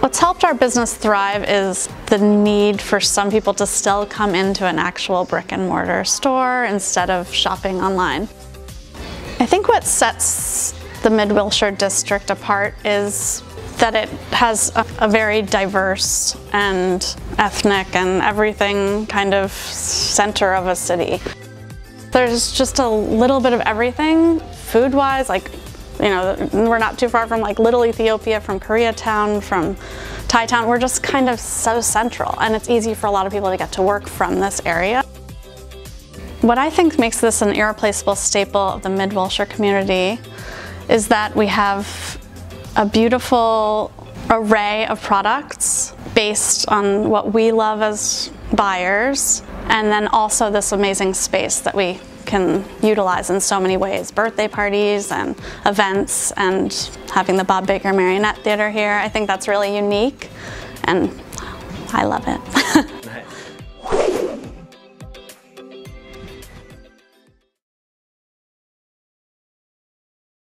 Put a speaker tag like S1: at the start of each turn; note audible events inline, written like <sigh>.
S1: What's helped our business thrive is the need for some people to still come into an actual brick and mortar store instead of shopping online. I think what sets the Mid Wilshire district apart is that it has a, a very diverse and ethnic and everything kind of center of a city. There's just a little bit of everything food-wise, like you know, we're not too far from like Little Ethiopia, from Koreatown, from Thai Town. We're just kind of so central and it's easy for a lot of people to get to work from this area. What I think makes this an irreplaceable staple of the Mid-Wilshire community is that we have a beautiful array of products based on what we love as buyers and then also this amazing space that we can utilize in so many ways. Birthday parties and events and having the Bob Baker Marionette Theater here. I think that's really unique and I love it. <laughs>